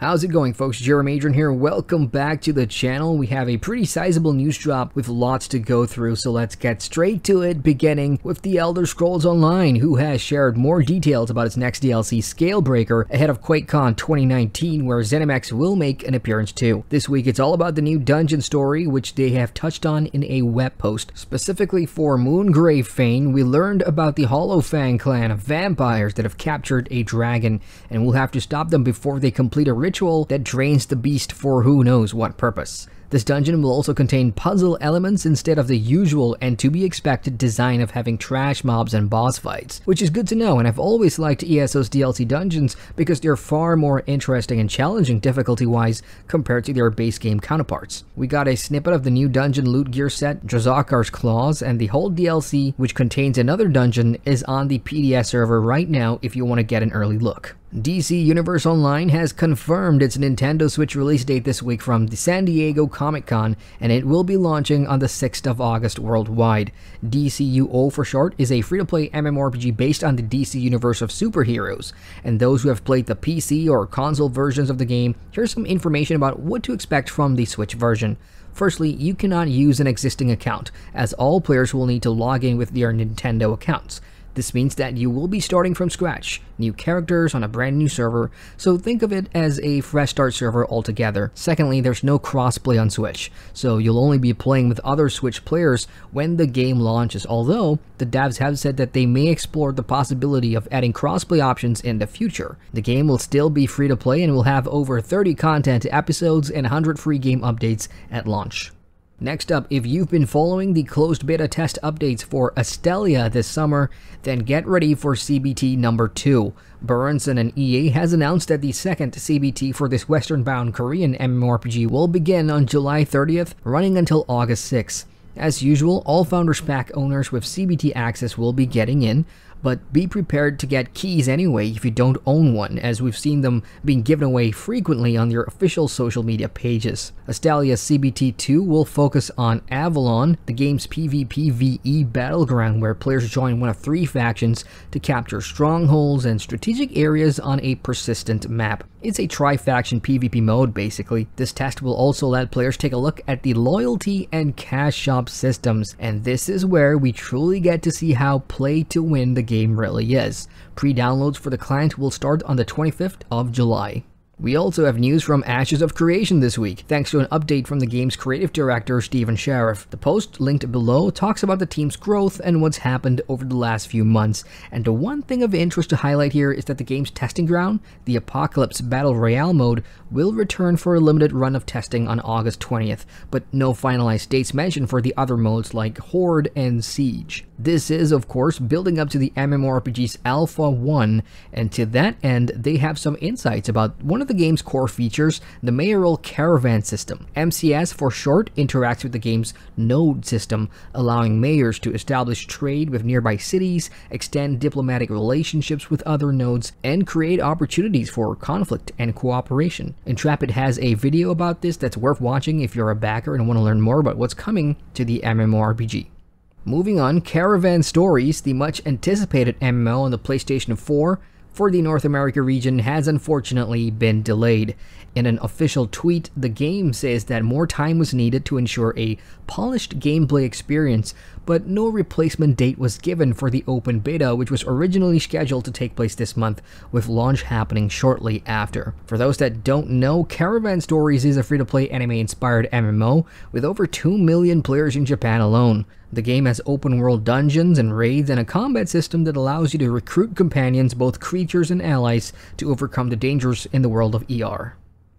How's it going folks? Jeremy Adrian here. Welcome back to the channel. We have a pretty sizable news drop with lots to go through, so let's get straight to it, beginning with The Elder Scrolls Online, who has shared more details about its next DLC, Scalebreaker, ahead of QuakeCon 2019, where ZeniMax will make an appearance too. This week it's all about the new dungeon story, which they have touched on in a web post. Specifically for Moongrave Fane, we learned about the Hollowfang clan of vampires that have captured a dragon, and we'll have to stop them before they complete a ritual that drains the beast for who knows what purpose. This dungeon will also contain puzzle elements instead of the usual and to be expected design of having trash mobs and boss fights, which is good to know and I've always liked ESO's DLC dungeons because they're far more interesting and challenging difficulty-wise compared to their base game counterparts. We got a snippet of the new dungeon loot gear set, Dro'Zakar's Claws, and the whole DLC, which contains another dungeon, is on the PTS server right now if you want to get an early look. DC Universe Online has confirmed its Nintendo Switch release date this week from the San Diego Comic Con, and it will be launching on the 6th of August worldwide. DCUO for short is a free-to-play MMORPG based on the DC universe of superheroes, and those who have played the PC or console versions of the game, here's some information about what to expect from the Switch version. Firstly, you cannot use an existing account, as all players will need to log in with their Nintendo accounts. This means that you will be starting from scratch, new characters on a brand new server, so think of it as a fresh start server altogether. Secondly, there's no crossplay on Switch, so you'll only be playing with other Switch players when the game launches, although the devs have said that they may explore the possibility of adding crossplay options in the future. The game will still be free to play and will have over 30 content episodes and 100 free game updates at launch. Next up, if you've been following the closed beta test updates for Astellia this summer, then get ready for CBT number 2. Barunson and EA has announced that the second CBT for this western-bound Korean MMORPG will begin on July 30th, running until August 6th. As usual, all Founders Pack owners with CBT access will be getting in, but be prepared to get keys anyway if you don't own one, as we've seen them being given away frequently on their official social media pages. Astellia CBT2 will focus on Avalon, the game's PvPvE battleground where players join one of three factions to capture strongholds and strategic areas on a persistent map. It's a tri-faction PvP mode basically. This test will also let players take a look at the loyalty and cash shop systems, and this is where we truly get to see how play to win the game really is. Pre-downloads for the client will start on the 25th of July. We also have news from Ashes of Creation this week, thanks to an update from the game's creative director, Steven Sharif. The post, linked below, talks about the team's growth and what's happened over the last few months, and the one thing of interest to highlight here is that the game's testing ground, the Apocalypse Battle Royale mode, will return for a limited run of testing on August 20th, but no finalized dates mentioned for the other modes like Horde and Siege. This is, of course, building up to the MMORPG's Alpha 1, and to that end, they have some insights about one of the game's core features, the Mayoral Caravan system. MCS for short interacts with the game's node system, allowing mayors to establish trade with nearby cities, extend diplomatic relationships with other nodes, and create opportunities for conflict and cooperation. Intrepid has a video about this that's worth watching if you're a backer and want to learn more about what's coming to the MMORPG. Moving on, Caravan Stories, the much anticipated MMO on the PlayStation 4 for the North America region has unfortunately been delayed. In an official tweet, the game says that more time was needed to ensure a polished gameplay experience, but no replacement date was given for the open beta, which was originally scheduled to take place this month, with launch happening shortly after. For those that don't know, Caravan Stories is a free-to-play anime-inspired MMO with over 2 million players in Japan alone. The game has open world dungeons and raids and a combat system that allows you to recruit companions, both creatures and allies, to overcome the dangers in the world of ER.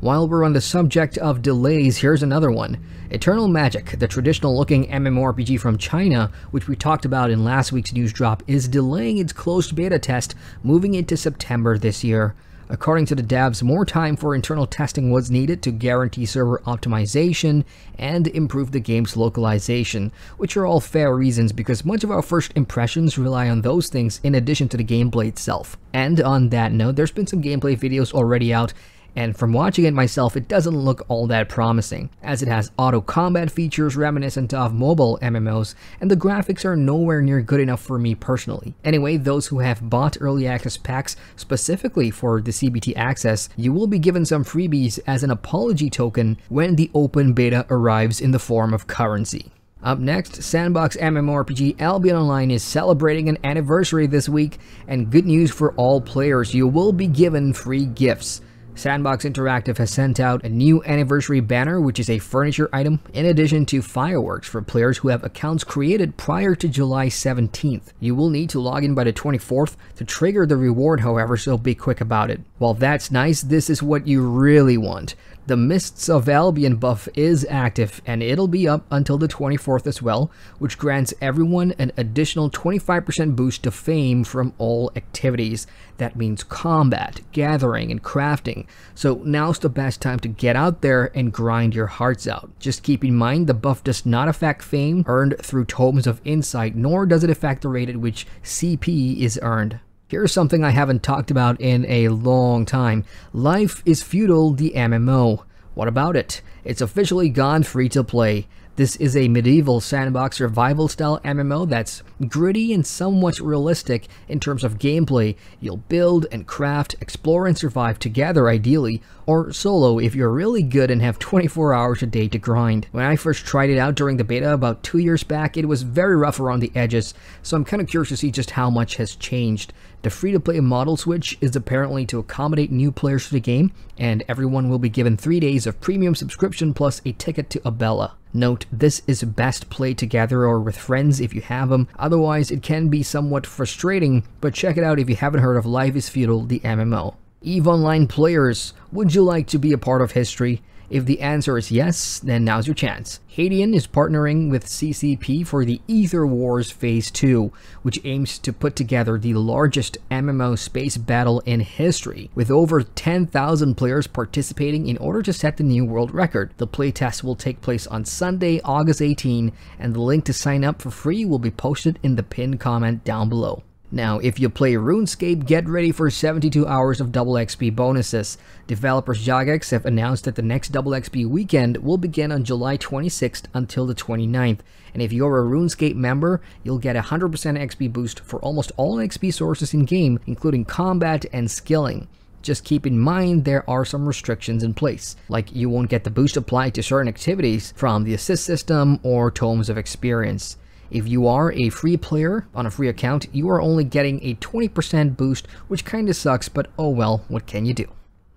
While we're on the subject of delays, here's another one. Eternal Magic, the traditional looking MMORPG from China, which we talked about in last week's news drop, is delaying its closed beta test, moving into September this year. According to the devs, more time for internal testing was needed to guarantee server optimization and improve the game's localization, which are all fair reasons because much of our first impressions rely on those things in addition to the gameplay itself. And on that note, there's been some gameplay videos already out and from watching it myself, it doesn't look all that promising, as it has auto combat features reminiscent of mobile MMOs, and the graphics are nowhere near good enough for me personally. Anyway, those who have bought early access packs specifically for the CBT access, you will be given some freebies as an apology token when the open beta arrives in the form of currency. Up next, Sandbox MMORPG Albion Online is celebrating an anniversary this week, and good news for all players, you will be given free gifts. Sandbox Interactive has sent out a new anniversary banner, which is a furniture item, in addition to fireworks for players who have accounts created prior to July 17th. You will need to log in by the 24th to trigger the reward, however, so be quick about it. While that's nice, this is what you really want. The Mists of Albion buff is active and it'll be up until the 24th as well, which grants everyone an additional 25% boost to fame from all activities. That means combat, gathering, and crafting. So now's the best time to get out there and grind your hearts out. Just keep in mind the buff does not affect fame earned through Tomes of Insight, nor does it affect the rate at which CP is earned. Here's something I haven't talked about in a long time. Life is Feudal, the MMO. What about it? It's officially gone free to play. This is a medieval sandbox survival style MMO that's gritty and somewhat realistic in terms of gameplay. You'll build and craft, explore and survive together ideally, or solo if you're really good and have 24 hours a day to grind. When I first tried it out during the beta about two years back, it was very rough around the edges, so I'm kind of curious to see just how much has changed. The free-to-play model switch is apparently to accommodate new players to the game, and everyone will be given 3 days of premium subscription plus a ticket to Abella. Note, this is best played together or with friends if you have them, otherwise it can be somewhat frustrating, but check it out if you haven't heard of Life is Feudal, the MMO. EVE Online players, would you like to be a part of history? If the answer is yes, then now's your chance. Hadean is partnering with CCP for the Aether Wars Phase 2, which aims to put together the largest MMO space battle in history, with over 10,000 players participating in order to set the new world record. The playtest will take place on Sunday, August 18, and the link to sign up for free will be posted in the pinned comment down below. Now, if you play RuneScape, get ready for 72 hours of double XP bonuses. Developers Jagex have announced that the next double XP weekend will begin on July 26th until the 29th. And if you're a RuneScape member, you'll get a 100% XP boost for almost all XP sources in game, including combat and skilling. Just keep in mind there are some restrictions in place, like you won't get the boost applied to certain activities from the assist system or tomes of experience. If you are a free player on a free account, you are only getting a 20% boost, which kinda sucks, but oh well, what can you do?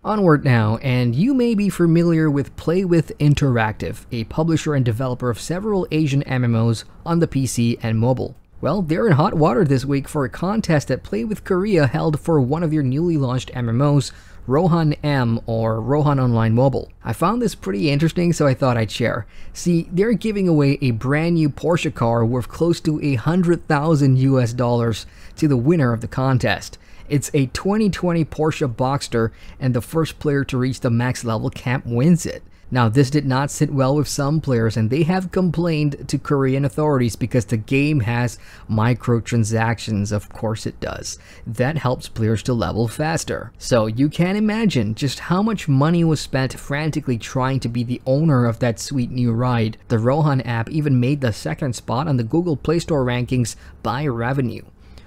Onward now, and you may be familiar with Playwith Interactive, a publisher and developer of several Asian MMOs on the PC and mobile. Well, they're in hot water this week for a contest that Playwith Korea held for one of your newly launched MMOs, Rohan M or Rohan Online Mobile. I found this pretty interesting so I thought I'd share. See, they're giving away a brand new Porsche car worth close to a hundred thousand US dollars to the winner of the contest. It's a 2020 Porsche Boxster and the first player to reach the max level cap wins it. Now, this did not sit well with some players, and they have complained to Korean authorities because the game has microtransactions. Of course, it does. That helps players to level faster. So, you can imagine just how much money was spent frantically trying to be the owner of that sweet new ride. The Rohan app even made the second spot on the Google Play Store rankings by revenue.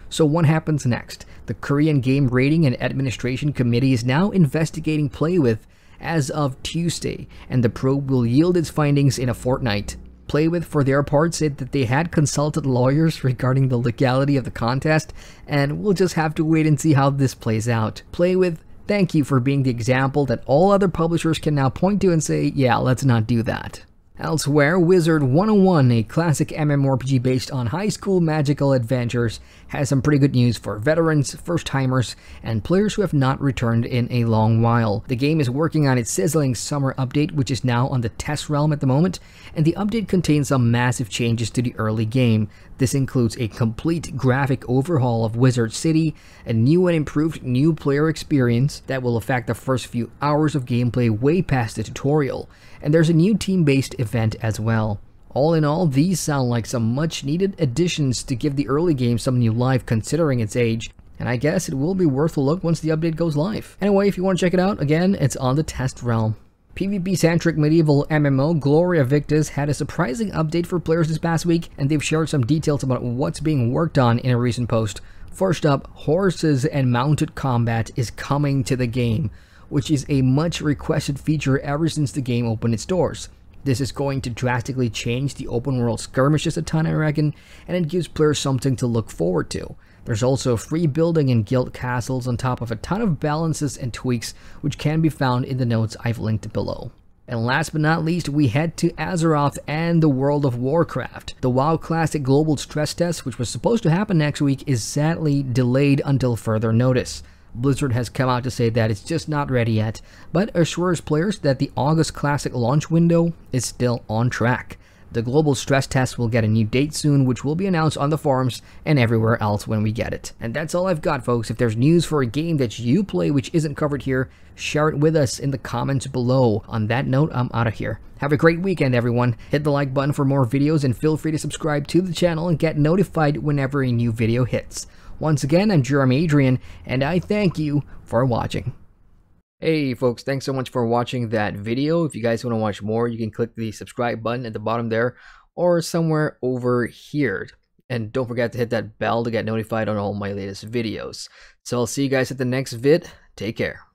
So what happens next? The Korean Game Rating and Administration Committee is now investigating Playwith as of Tuesday, and the probe will yield its findings in a fortnight. Playwith, for their part, said that they had consulted lawyers regarding the legality of the contest, and we'll just have to wait and see how this plays out. Playwith, thank you for being the example that all other publishers can now point to and say, yeah, let's not do that. Elsewhere, Wizard 101, a classic MMORPG based on high school magical adventures, has some pretty good news for veterans, first timers, and players who have not returned in a long while. The game is working on its sizzling summer update, which is now on the test realm at the moment, and the update contains some massive changes to the early game. This includes a complete graphic overhaul of Wizard City, a new and improved new player experience that will affect the first few hours of gameplay way past the tutorial, and there's a new team-based event as well. All in all, these sound like some much needed additions to give the early game some new life considering its age, and I guess it will be worth a look once the update goes live. Anyway, if you want to check it out, again, it's on the test realm. PvP-centric medieval MMO Gloria Victis had a surprising update for players this past week, and they've shared some details about what's being worked on in a recent post. First up, horses and mounted combat is coming to the game, which is a much requested feature ever since the game opened its doors. This is going to drastically change the open world skirmishes a ton I reckon, and it gives players something to look forward to. There's also free building and guild castles on top of a ton of balances and tweaks which can be found in the notes I've linked below. And last but not least, we head to Azeroth and the World of Warcraft. The WoW Classic Global Stress Test, which was supposed to happen next week, is sadly delayed until further notice. Blizzard has come out to say that it's just not ready yet, but assures players that the August Classic launch window is still on track. The global stress test will get a new date soon, which will be announced on the forums and everywhere else when we get it. And that's all I've got, folks. If there's news for a game that you play which isn't covered here, share it with us in the comments below. On that note, I'm out of here. Have a great weekend, everyone. Hit the like button for more videos and feel free to subscribe to the channel and get notified whenever a new video hits. Once again, I'm Jeremy Adrian, and I thank you for watching. Hey folks, thanks so much for watching that video. If you guys want to watch more, you can click the subscribe button at the bottom there or somewhere over here. And don't forget to hit that bell to get notified on all my latest videos. So I'll see you guys at the next vid. Take care.